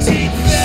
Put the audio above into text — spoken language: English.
Take.